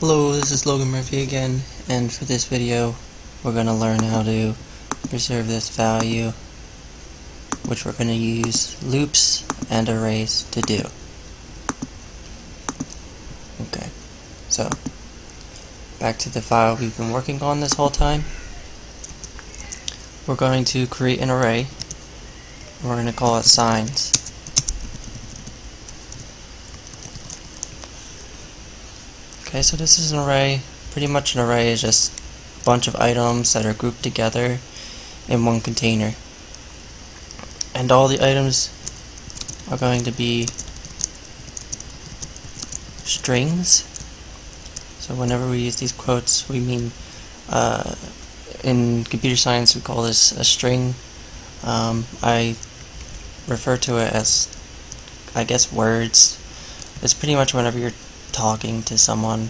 Hello, this is Logan Murphy again, and for this video, we're going to learn how to preserve this value, which we're going to use loops and arrays to do. Okay, so, back to the file we've been working on this whole time. We're going to create an array, we're going to call it signs. Okay, so this is an array. Pretty much an array is just a bunch of items that are grouped together in one container. And all the items are going to be strings. So whenever we use these quotes, we mean, uh, in computer science we call this a string. Um, I refer to it as, I guess, words. It's pretty much whenever you're talking to someone,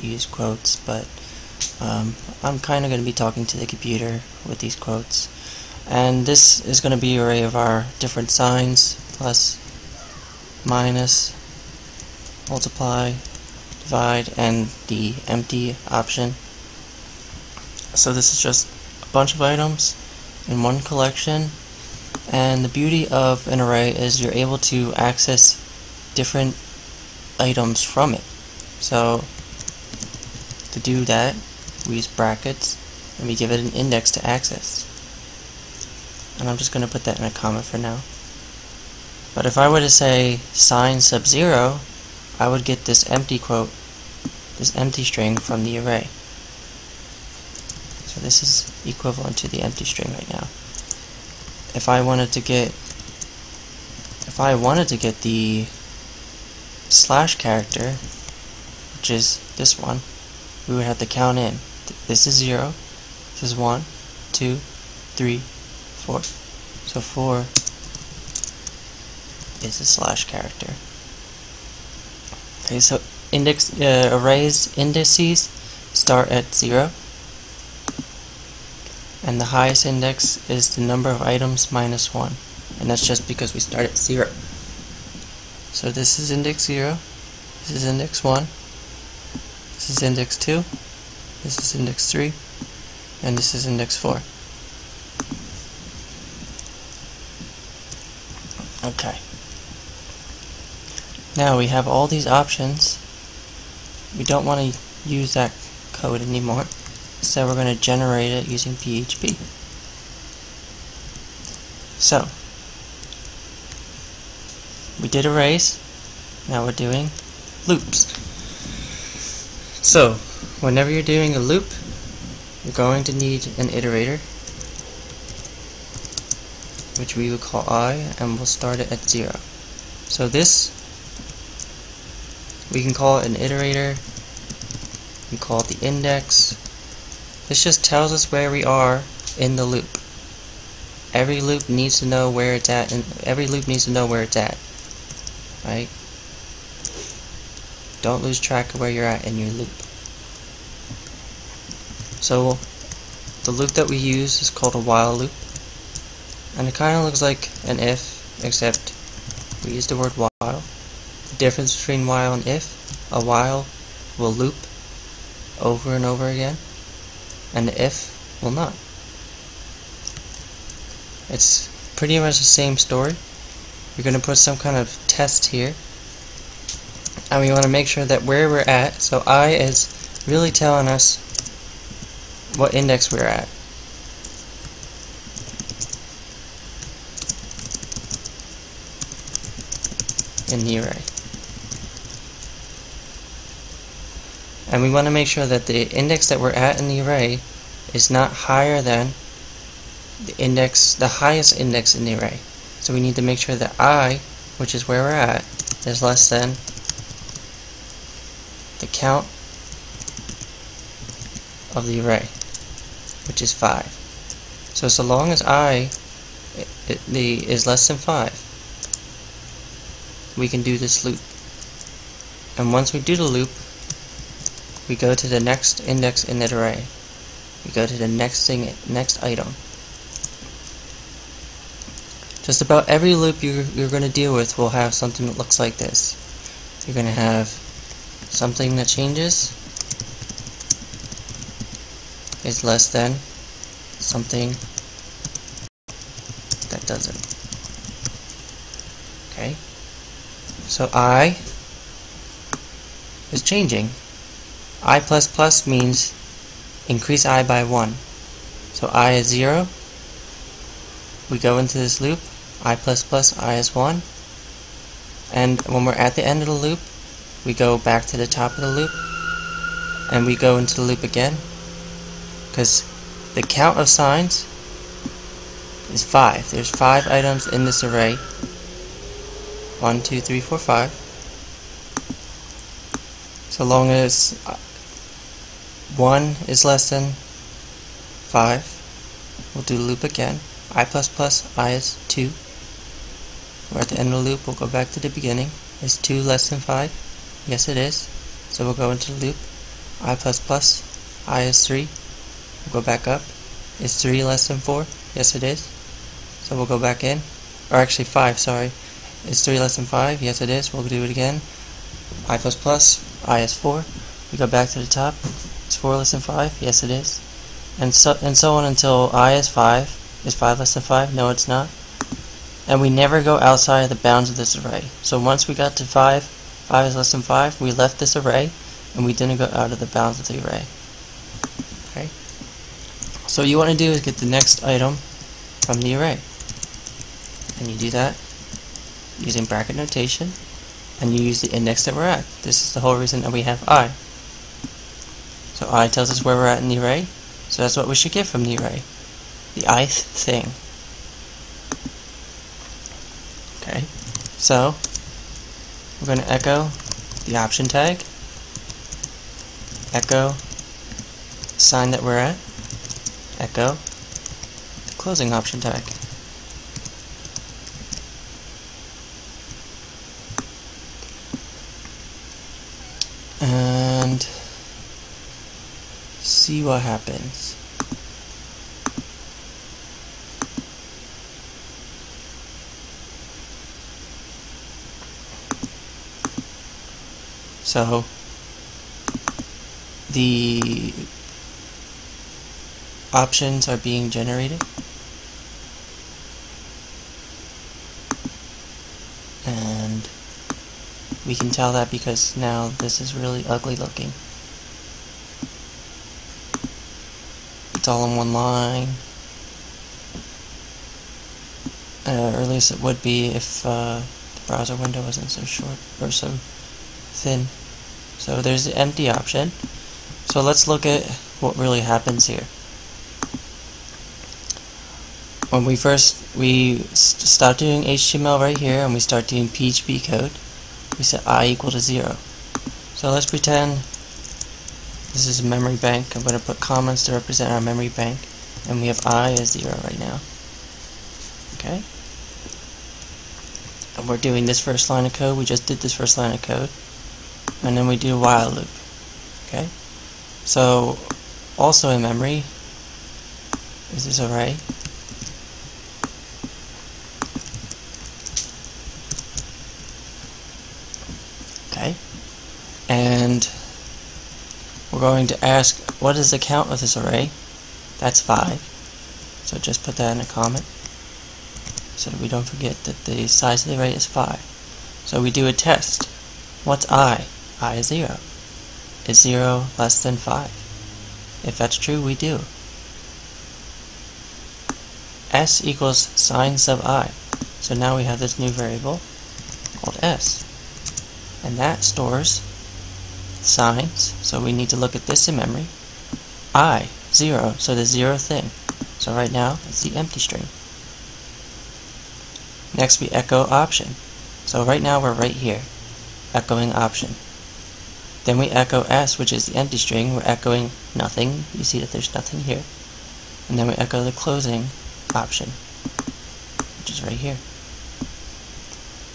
use quotes, but um, I'm kind of going to be talking to the computer with these quotes. And this is going to be an array of our different signs, plus, minus, multiply, divide, and the empty option. So this is just a bunch of items in one collection, and the beauty of an array is you're able to access different items from it. So to do that, we use brackets and we give it an index to access. And I'm just going to put that in a comma for now. But if I were to say sign sub zero, I would get this empty quote, this empty string from the array. So this is equivalent to the empty string right now. If I wanted to get if I wanted to get the slash character, which is this one, we would have to count in. This is 0, this is 1, 2, 3, 4. So 4 is a slash character. Okay, so index uh, arrays indices start at 0 and the highest index is the number of items minus 1 and that's just because we start at 0. So this is index 0, this is index 1, this is index 2, this is index 3, and this is index 4. Okay. Now we have all these options. We don't want to use that code anymore, so we're going to generate it using PHP. So, we did arrays, now we're doing loops. So, whenever you're doing a loop, you're going to need an iterator, which we will call i, and we'll start it at 0. So this, we can call it an iterator, we call it the index. This just tells us where we are in the loop. Every loop needs to know where it's at, and every loop needs to know where it's at right? Don't lose track of where you're at in your loop. So, the loop that we use is called a while loop. And it kind of looks like an if, except we use the word while. The difference between while and if, a while will loop over and over again, and the if will not. It's pretty much the same story, you're going to put some kind of test here. And we want to make sure that where we're at, so i is really telling us what index we're at. in the array. And we want to make sure that the index that we're at in the array is not higher than the index, the highest index in the array. So we need to make sure that i, which is where we're at, is less than the count of the array, which is 5. So so long as i the, is less than 5, we can do this loop. And once we do the loop, we go to the next index in that array. We go to the next thing, next item. Just about every loop you're, you're going to deal with will have something that looks like this. You're going to have something that changes, is less than something that doesn't. Okay? So I is changing. I plus plus means increase I by 1. So I is 0. We go into this loop. I plus plus I is 1. And when we're at the end of the loop, we go back to the top of the loop. And we go into the loop again. Because the count of signs is 5. There's 5 items in this array. 1, 2, 3, 4, 5. So long as 1 is less than 5, we'll do the loop again. i plus plus, i is 2. We're at the end of the loop, we'll go back to the beginning. Is 2 less than 5? Yes it is. So we'll go into the loop. i plus plus, i is 3. We'll go back up. Is 3 less than 4? Yes it is. So we'll go back in. Or actually 5, sorry. Is 3 less than 5? Yes it is. We'll do it again. i plus plus, i is 4. We go back to the top. Is 4 less than 5? Yes, it is. And so, and so on until i is 5. Is 5 less than 5? No, it's not. And we never go outside the bounds of this array. So once we got to 5, 5 is less than 5, we left this array, and we didn't go out of the bounds of the array. Okay? So what you want to do is get the next item from the array. And you do that using bracket notation and you use the index that we're at. This is the whole reason that we have i. So i tells us where we're at in the array, so that's what we should get from the array. The ith thing. Okay, so we're going to echo the option tag, echo sign that we're at, echo the closing option tag. and see what happens. So the options are being generated. And we can tell that because now this is really ugly looking. It's all in one line. Uh, or at least it would be if uh, the browser window wasn't so short or so thin. So there's the empty option. So let's look at what really happens here. When we first, we st start doing HTML right here and we start doing PHP code we set i equal to 0. So let's pretend this is a memory bank. I'm going to put comments to represent our memory bank. And we have i as 0 right now. Okay? And we're doing this first line of code. We just did this first line of code. And then we do while loop. Okay? So, also in memory is this array. Okay? And we're going to ask, what is the count of this array? That's 5. So just put that in a comment so that we don't forget that the size of the array is 5. So we do a test. What's i? I is 0. Is 0 less than 5? If that's true, we do. s equals sign sub i. So now we have this new variable called s and that stores signs, so we need to look at this in memory. I, 0, so the 0 thing. So right now, it's the empty string. Next we echo option. So right now we're right here, echoing option. Then we echo s, which is the empty string. We're echoing nothing. You see that there's nothing here. And then we echo the closing option, which is right here.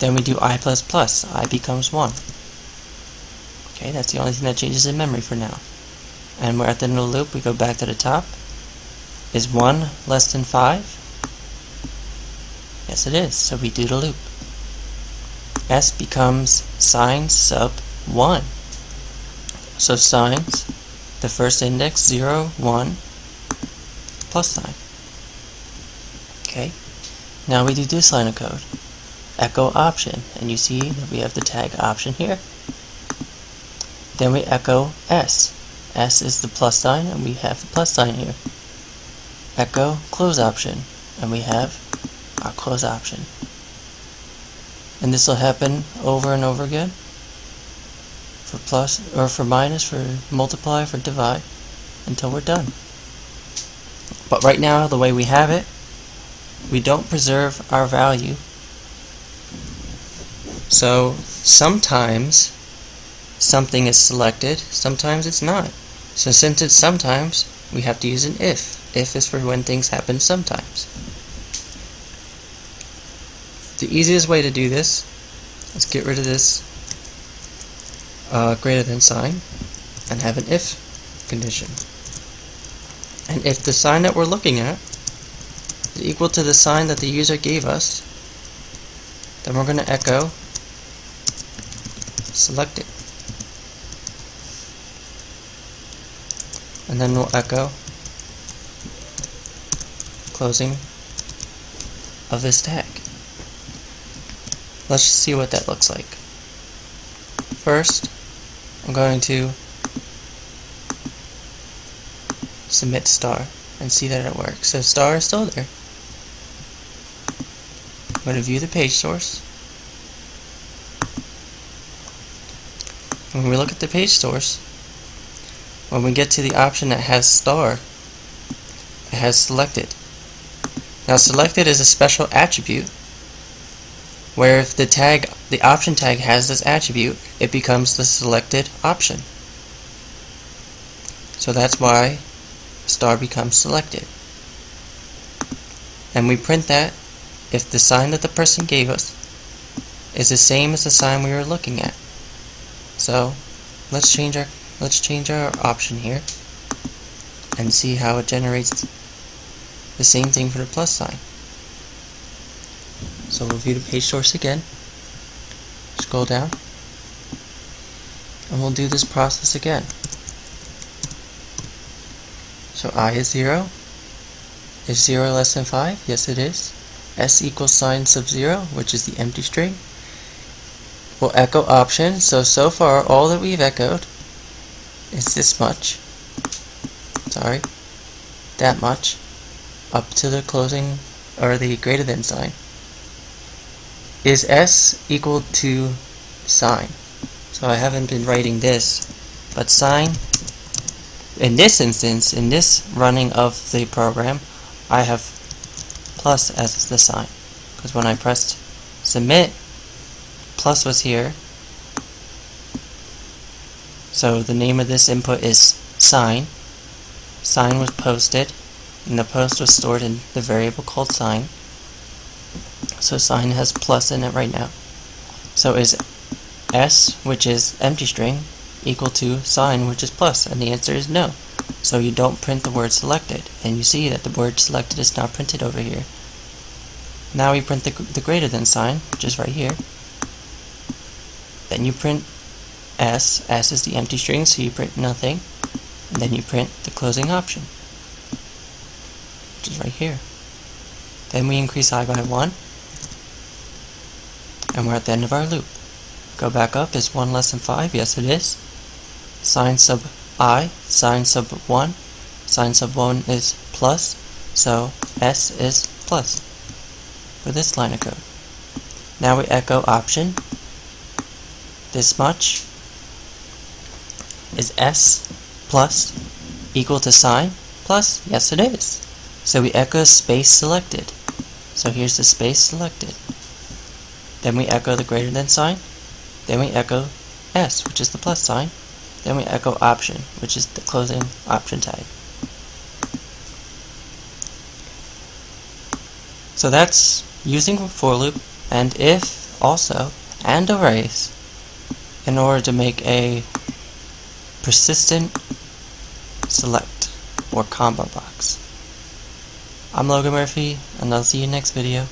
Then we do i plus plus. i becomes 1. Okay, that's the only thing that changes in memory for now. And we're at the end of the loop. We go back to the top. Is 1 less than 5? Yes, it is. So we do the loop. S becomes sign sub 1. So signs, the first index, 0, 1, plus sign. Okay, now we do this line of code. Echo option, and you see that we have the tag option here. Then we echo S. S is the plus sign, and we have the plus sign here. Echo close option, and we have our close option. And this will happen over and over again for plus or for minus, for multiply, for divide until we're done. But right now, the way we have it, we don't preserve our value. So sometimes something is selected, sometimes it's not. So since it's sometimes, we have to use an if. If is for when things happen sometimes. The easiest way to do this is get rid of this uh, greater than sign and have an if condition. And if the sign that we're looking at is equal to the sign that the user gave us, then we're going to echo select it. And then we'll echo closing of this tag. Let's see what that looks like. First, I'm going to submit star and see that it works. So star is still there. I'm going to view the page source. When we look at the page source, when we get to the option that has star, it has selected. Now selected is a special attribute where if the tag, the option tag has this attribute, it becomes the selected option. So that's why star becomes selected. And we print that if the sign that the person gave us is the same as the sign we were looking at. So let's change our let's change our option here and see how it generates the same thing for the plus sign. So we'll view the page source again. Scroll down. And we'll do this process again. So i is 0. Is 0 less than 5? Yes it is. s equals sign sub 0, which is the empty string. We'll echo option. So, so far all that we've echoed is this much. Sorry. That much. Up to the closing, or the greater than sign is s equal to sign. So I haven't been writing this, but sign, in this instance, in this running of the program, I have plus as the sign. Because when I pressed submit, plus was here. So the name of this input is sign. Sign was posted, and the post was stored in the variable called sign. So sign has plus in it right now. So is s, which is empty string, equal to sign, which is plus? And the answer is no. So you don't print the word selected. And you see that the word selected is not printed over here. Now we print the, the greater than sign, which is right here. Then you print s. s is the empty string, so you print nothing. And then you print the closing option, which is right here. Then we increase i by 1 and we're at the end of our loop. Go back up, is 1 less than 5? Yes it is. Sign sub i, sign sub 1, sign sub 1 is plus, so s is plus for this line of code. Now we echo option, this much is s plus equal to sign plus, yes it is. So we echo space selected. So here's the space selected. Then we echo the greater than sign. Then we echo S, which is the plus sign. Then we echo option, which is the closing option tag. So that's using for loop and if also and arrays in order to make a persistent select or combo box. I'm Logan Murphy and I'll see you next video.